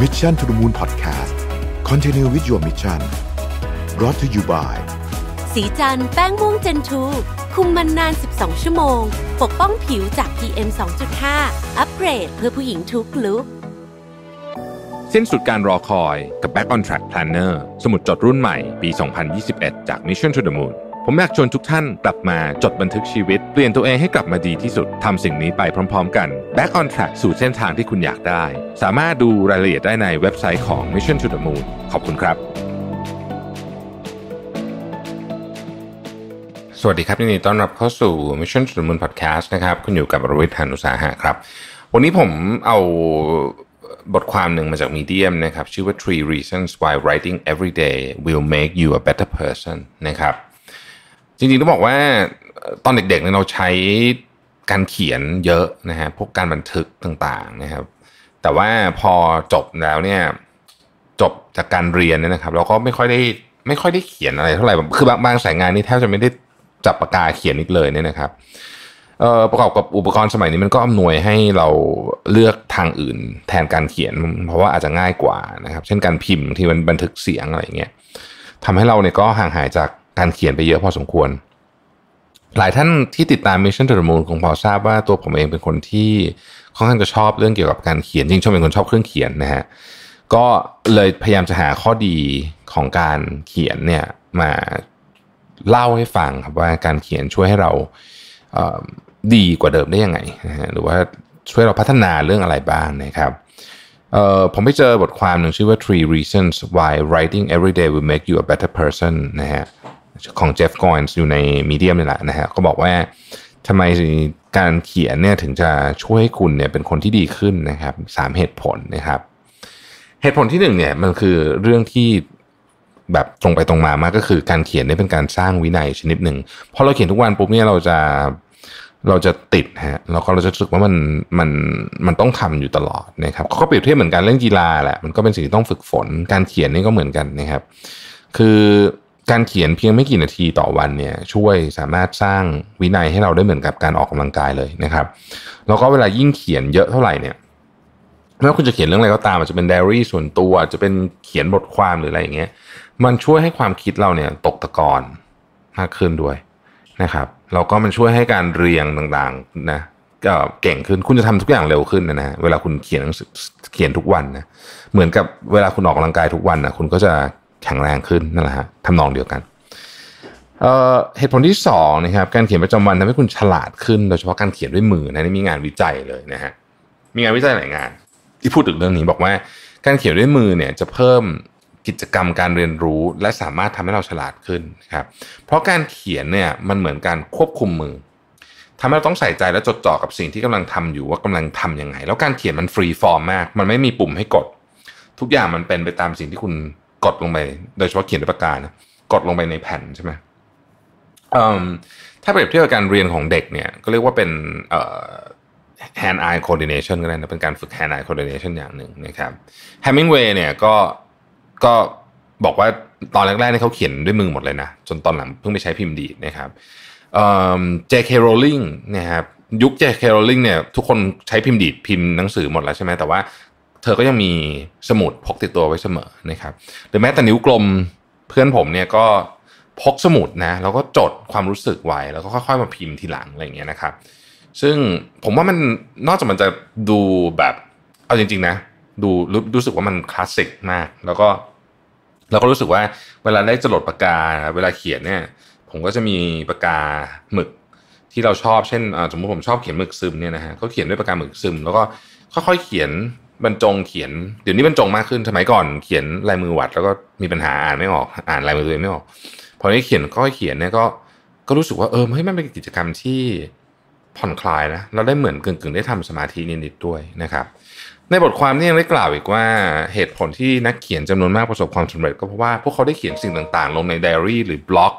Mission to the Moon Podcast Continue with your mission brought to you by สีจันแป้งม่วงเจนทูคุมมันนาน 12 ชั่วโมง ปกป้องผิวจาก PM 2.5 อัปเกรดเพื่อผู้หญิงทุกลุกสิ้นสุดการรอคอยกับ Back on Track Planner สมุดจดรุ่นใหม่ปี 2021 จาก Mission to the Moon ผมอยากชวนทุกท่านกลับมาจดบันทึกชีวิต เปลี่ยนตัวเองให้กลับมาดีที่สุดทำสิ่งนี้ไปพร้อม ๆ กัน Back on Track สู่เส้นทางที่คุณอยากได้ สามารถดูรายละเอียดได้ในเว็บไซต์ของ Mission to the Moon ขอบคุณครับ สวัสดีครับยินดีต้อนรับเข้าสู่ Mission to the Moon Podcast นะครับ คุณอยู่กับรวิทย์หานุสาหะครับ วันนี้ผมเอาบทความหนึ่งมาจาก Medium นะครับ ชื่อว่า Three Reasons Why Writing Every Day Will Make You a Better Person นะครับ จริงๆต้องบอกว่าตอนเด็กๆเนี่ยเราใช้การเขียนเยอะนะฮะพวกการบันทึกต่างๆนะครับ แต่ว่าพอจบแล้วเนี่ยจบจากการเรียนเนี่ยนะครับ เราก็ไม่ค่อยได้ไม่ค่อยได้เขียนอะไรเท่าไหร่คือบางบางสายงานนี่แทบจะไม่ได้จับปากกาเขียนอีกเลยเนี่ยนะครับเอ่อประกอบกับอุปกรณ์สมัยนี้มันก็อำนวยให้เราเลือกทางอื่นแทนการเขียน เพราะว่าอาจจะง่ายกว่านะครับ เช่นการพิมพ์ที่มันบันทึกเสียงอะไรอย่างเงี้ยทำให้เราเนี่ยก็ห่างหายจาก การเขียนไปเยอะพอสมควร หลายท่านที่ติดตาม Mission to the Moon คงพอทราบว่าตัวผมเองเป็นคนที่ค่อนข้างจะชอบเรื่องเกี่ยวกับการเขียนจริงชอบเป็นคนชอบเครื่องเขียนนะฮะก็เลยพยายามจะหาข้อดีของการเขียนเนี่ยมาเล่าให้ฟังครับว่าการเขียนช่วยให้เราเดีกว่าเดิมได้ยังไงนะฮะหรือว่าช่วยเราพัฒนาเรื่องอะไรบ้างนะครับผมไปเจอบทความหนึ่งชื่อว่า three reasons why writing every day will make you a better person นะฮะ ของเจฟกอยน์อยู่ในมีเดียมนี่แหละนะฮะเขาบอกว่าทำไมการเขียนเนี่ยถึงจะช่วยให้คุณเนี่ยเป็นคนที่ดีขึ้นนะครับสามเหตุผลนะครับ เหตุผลที่หนึ่งเนี่ยมันคือเรื่องที่แบบตรงไปตรงมามากก็คือการเขียนเนี่ยเป็นการสร้างวินัยชนิดหนึ่งพอเราเขียนทุกวันปุ๊บเนี่ยเราจะเราจะติดฮะแล้วก็เราจะรู้สึกว่ามันมันมันต้องทำอยู่ตลอดนะครับเขาก็เปรียบเทียบเหมือนกันเรื่องกีฬาแหละมันก็เป็นสิ่งที่ต้องฝึกฝน การเขียนนี่ก็เหมือนกันนะครับ คือ การเขียนเพียงไม่กี่นาทีต่อวันเนี่ยช่วยสามารถสร้างวินัยให้เราได้เหมือนกับการออกกำลังกายเลยนะครับ แล้วก็เวลายิ่งเขียนเยอะเท่าไหร่เนี่ยไม่ว่าคุณจะเขียนเรื่องอะไรก็ตามอาจจะเป็นไดอารี่ส่วนตัวจะเป็นเขียนบทความหรืออะไรอย่างเงี้ยมันช่วยให้ความคิดเราเนี่ยตกตะกอนมากขึ้นด้วยนะครับแล้วก็มันช่วยให้การเรียงต่างๆนะก็เก่งขึ้นคุณจะทำทุกอย่างเร็วขึ้นนะฮะเวลาคุณเขียนหนังสือเขียนทุกวันนะเหมือนกับเวลาคุณออกกำลังกายทุกวันนะคุณก็จะ แข็งแรงขึ้นนั่นแหละฮะทำนองเดียวกันเเหตุผลที่สองนะครับการเขียนประจำวันทำให้คุณฉลาดขึ้นโดยเฉพาะการเขียนด้วยมือนะนี่มีงานวิจัยเลยนะฮะมีงานวิจัยหลายงาน ที่พูดถึงเรื่องนี้บอกว่า การเขียนด้วยมือเนี่ยจะเพิ่มกิจกรรมการเรียนรู้และสามารถทำให้เราฉลาดขึ้นครับเพราะการเขียนเนี่ยมันเหมือนการควบคุมมือทำให้เราต้องใส่ใจและจดจ่อกับสิ่งที่กำลังทำอยู่ว่ากำลังทํำยังไง แล้วการเขียนมันฟรีฟอร์มมาก มันไม่มีปุ่มให้กด ทุกอย่างมันเป็นไปตามสิ่งที่คุณ กดลงไป โดยเฉพาะเขียนด้วยปากกานะกดลงไปในแผ่นใช่ไหมถ้าเปรียบเทียบกับการเรียนของเด็กเนี่ยก็เรียกว่าเป็น hand eye coordination ก็ได้นะเป็นการฝึก hand eye coordination อย่างหนึ่งนะครับ Hemingway เนี่ยก็ก็บอกว่าตอนแรกๆเนี่ยเขาเขียนด้วยมือหมดเลยนะ จนตอนหลังเพิ่งไปใช้พิมพ์ดีดนะครับเจคโรลลิงนะครับยุคเจคโรลลิงเนี่ยทุกคนใช้พิมพ์ดีดพิมพ์หนังสือหมดแล้วใช่ไหมแต่ว่า เธอก็ยังมีสมุดพกติดตัวไว้เสมอนะครับหรือแม้แต่นิ้วกลมเพื่อนผมเนี่ยก็พกสมุดนะแล้วก็จดความรู้สึกไว้แล้วก็ค่อยๆมาพิมพ์ทีหลังอะไรอย่างเงี้ยนะครับ ซึ่งผมว่ามันนอกจากมันจะดูแบบเอาจริงๆนะดูรู้สึกว่ามันคลาสสิกมาก แล้วก็เราก็รู้สึกว่าเวลาได้จดปากกาเวลาเขียนเนี่ยผมก็จะมีปากกาหมึกที่เราชอบเช่นสมมติผมชอบเขียนหมึกซึมเนี่ยนะฮะก็เขียนด้วยปากกาหมึกซึม แล้วก็ค่อยๆเขียน บรรจงเขียนเดี๋ยวนี้บรรจงมากขึ้นสมัยก่อนเขียนลายมือวัด แล้วก็มีปัญหาอ่านไม่ออกอ่านลายมือตัวเองไม่ออกพอได้เขียนก็เขียนเนี่ยก็ก็รู้สึกว่าเออเฮ้ยมันเป็นกิจกรรมที่ผ่อนคลายนะเราได้เหมือนกึ่งๆ ได้ทำสมาธินิดๆด้วยนะครับ ในบทความนี้ยังได้กล่าวอีกว่าเหตุผลที่นักเขียนจำนวนมากประสบความสำเร็จ ก็เพราะว่าพวกเขาได้เขียนสิ่งต่างๆ ลงในไดอารี่หรือบล็อก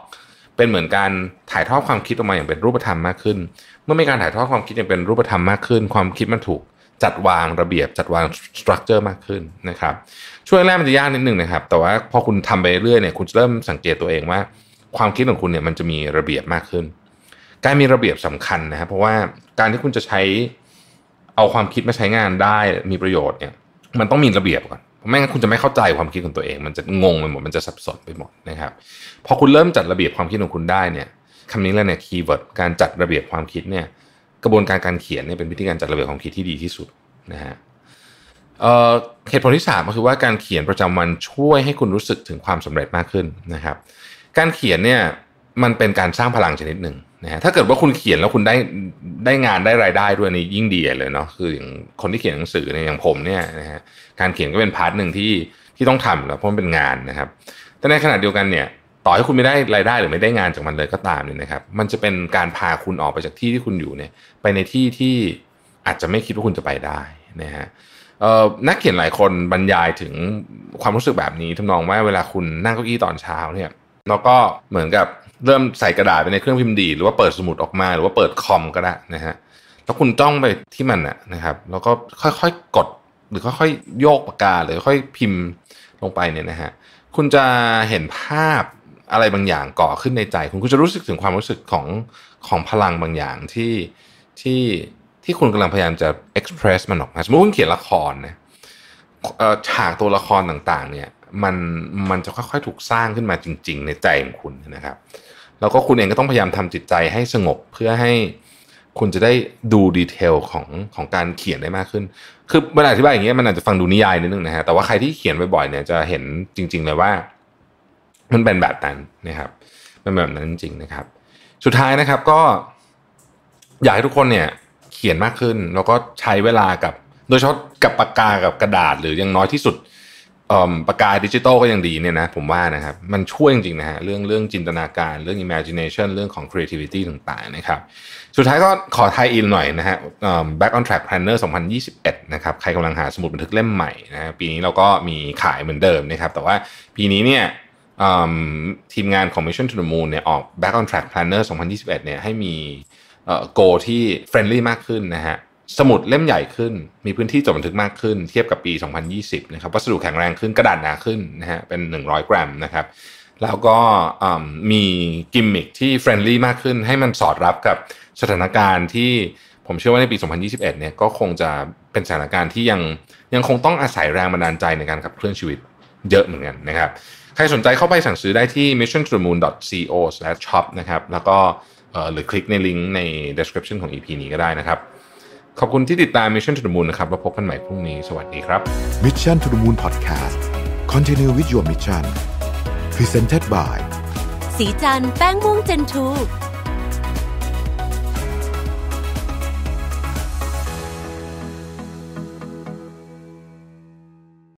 เป็นเหมือนการถ่ายทอดความคิดออกมาอย่างเป็นรูปธรรมมากขึ้น เมื่อมีการถ่ายทอดความคิดอย่างเป็นรูปธรรมมากขึ้น ความคิดมันถูก จัดวางระเบียบจัดวาง structure มากขึ้นนะครับ ช่วงแรกมันจะยากนิดนึงนะครับ แต่ว่าพอคุณทำไปเรื่อยเนี่ยคุณจะเริ่มสังเกตตัวเองว่า ความคิดของคุณเนี่ยมันจะมีระเบียบมากขึ้น การมีระเบียบสำคัญนะครับ เพราะว่าการที่คุณจะใช้เอาความคิดมาใช้งานได้มีประโยชน์เนี่ย มันต้องมีระเบียบก่อนไม่งั้นคุณจะไม่เข้าใจความคิดของตัวเอง มันจะงงไปหมดมันจะสับสนไปหมดนะครับพอคุณเริ่มจัดระเบียบความคิดของคุณได้เนี่ยคำนี้แล้วเนี่ย keyword การจัดระเบียบความคิดเนี่ย กระบวนการการเขียนเนี่ยเป็นวิธีการจัดระเบียบความคิดที่ดีที่สุดนะฮะเหตุผลที่สามก็คือว่าการเขียนประจำวันช่วยให้คุณรู้สึกถึงความสำเร็จมากขึ้นนะครับ การเขียนเนี่ยมันเป็นการสร้างพลังชนิดหนึ่งนะฮะถ้าเกิดว่าคุณเขียนแล้วคุณได้ได้งานได้รายได้ด้วยนี่ยิ่งดีเลยเนาะคืออย่างคนที่เขียนหนังสือเนี่ยอย่างผมเนี่ยนะฮะการเขียนก็เป็น part หนึ่งที่ที่ต้องทำแล้วเพราะมันเป็นงานนะครับ แต่ในขณะเดียวกันเนี่ย ต่อให้คุณไม่ได้รายได้หรือไม่ได้งานจากมันเลยก็ตามเนี่ยนะครับ มันจะเป็นการพาคุณออกไปจากที่ที่คุณอยู่เนี่ย ไปในที่ที่อาจจะไม่คิดว่าคุณจะไปได้นะฮะนักเขียนหลายคนบรรยายถึงความรู้สึกแบบนี้ทำนองว่าเวลาคุณนั่งเก้าอี้ตอนเช้าเนี่ยแล้วก็เหมือนกับเริ่มใส่กระดาษไปในเครื่องพิมพ์ดี หรือว่าเปิดสมุดออกมา หรือว่าเปิดคอมก็ได้นะฮะแล้วคุณจ้องไปที่มันนะครับ แล้วก็ค่อยๆกดหรือค่อยๆโยกปากกาหรือค่อยพิมพ์ลงไปเนี่ยนะฮะคุณจะเห็นภาพ อะไรบางอย่างก่อขึ้นในใจ คุณคุณจะรู้สึกถึงความรู้สึกของของพลังบางอย่างที่ที่ที่คุณกำลังพยายามจะ express มันออกมาสมมติคุณเขียนละครนะฉากตัวละครต่างๆ เนี่ย มันมันจะค่อยๆถูกสร้างขึ้นมาจริง ๆ ในใจของคุณนะครับ แล้วก็คุณเองก็ต้องพยายามทำจิตใจให้สงบเพื่อให้คุณจะได้ดูดีเทลของของการเขียนได้มากขึ้น คือเวลาอธิบายอย่างเงี้ยมันอาจจะฟังดูนิยายนิดนึงนะฮะแต่ว่าใครที่เขียนบ่อยๆเนี่ยจะเห็นจริง ๆ เลยว่า มันเป็นแบบนั้นนะครับเป็นแบบนั้นจริงๆนะครับ สุดท้ายนะครับก็อยากให้ทุกคนเนี่ยเขียนมากขึ้น แล้วก็ใช้เวลากับ โดยเฉพาะกับปากกากับกระดาษ หรือยังน้อยที่สุดปากกาดิจิตอลก็ยังดีเนี่ยนะผมว่านะครับมันช่วยจริงๆนะฮะเรื่องเรื่องจินตนาการเรื่อง imagination เรื่องของ creativity ต่างๆนะครับสุดท้ายก็ขอไทยอินหน่อยนะฮะ back on track planner 2021นะครับใครกำลังหาสมุดบันทึกเล่มใหม่นะปีนี้เราก็มีขายเหมือนเดิมนะครับแต่ว่าปีนี้เนี่ย ทีมงานของ Mission to the Moon เนี่ยออก back on track planner 2021เนี่ยให้มีโกที่ friendly มากขึ้นนะฮะสมุดเล่มใหญ่ขึ้น มีพื้นที่จดบันทึกมากขึ้น เทียบกับปี 2020 นะครับ วัสดุแข็งแรงขึ้น กระดาษหนาขึ้นนะฮะ เป็น 100 กรัมนะครับ แล้วก็มีกิมมิคที่ friendly มากขึ้น ให้มันสอดรับกับสถานการณ์ที่ผมเชื่อว่าในปี 2021 เนี่ยก็คงจะเป็นสถานการณ์ที่ยังยังคงต้องอาศัยแรงบันดาลใจในการขับเคลื่อนชีวิตเยอะเหมือนกันนะครับ ใครสนใจเข้าไปสั่งซื้อได้ที่ mission to the moon co shop นะครับแล้วก็หรือคลิกในลิงก์ใน description ของ EP นี้ก็ได้นะครับ ขอบคุณที่ติดตาม Mission to the Moon นะครับแล้วพบกันใหม่พรุ่งนี้ สวัสดีครับ Mission to the Moon Podcast Continue with your mission Presented by สีจันแป้งม่วงเจนทู